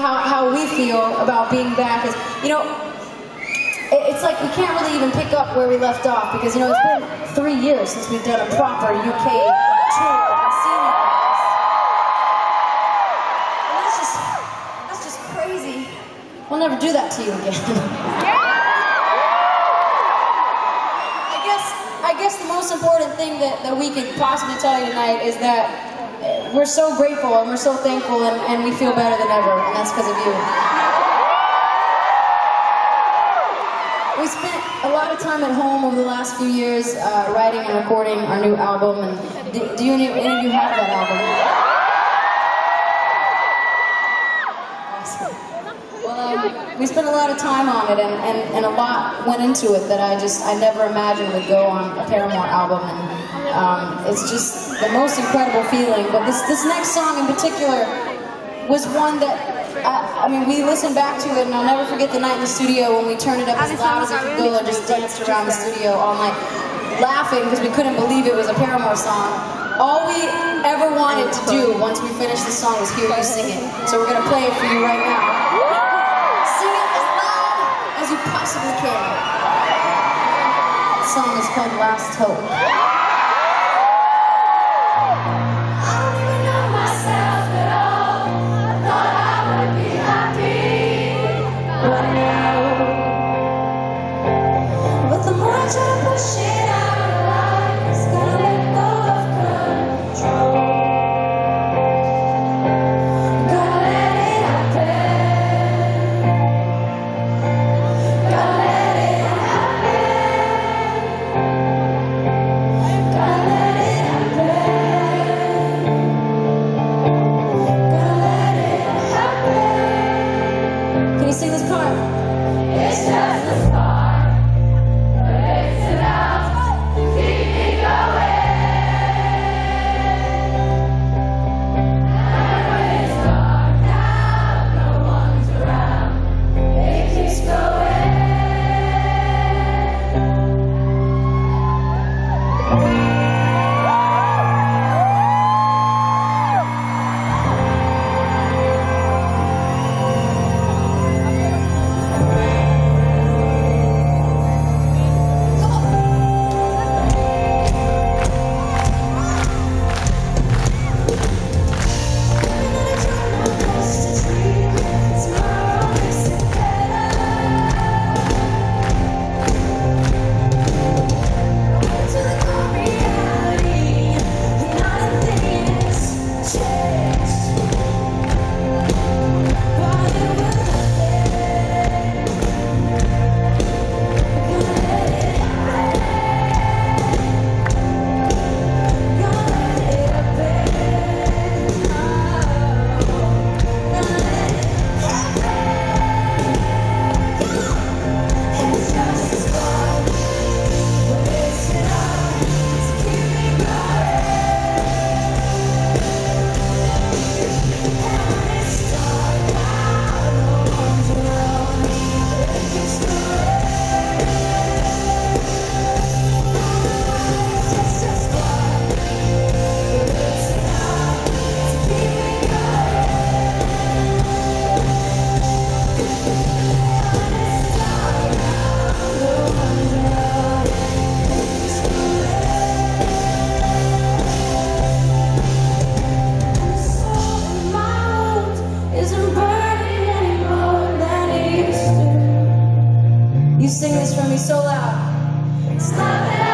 how, how we feel about being back is, you know, it- it's like we can't really even pick up where we left off because, you know, it's been three years since we've done a proper UK tour that's just, that's just crazy. We'll never do that to you again. I guess, I guess the most important thing that, that we could possibly tell you tonight is that we're so grateful and we're so thankful and, and we feel better than ever, and that's because of you. We spent a lot of time at home over the last few years uh, writing and recording our new album. And do, do you, any, any of you have that album? Um, we spent a lot of time on it, and, and, and a lot went into it that I just I never imagined would go on a Paramore album. And um, it's just the most incredible feeling. But this this next song in particular was one that. I, I mean, we listened back to it, and I'll never forget the night in the studio when we turned it up as loud as we could go and just danced around the studio all night, laughing because we couldn't believe it was a Paramore song. All we ever wanted to do once we finished the song was hear you sing it. So we're gonna play it for you right now. Possibly can. The song is called Last Hope. Sing from me so loud.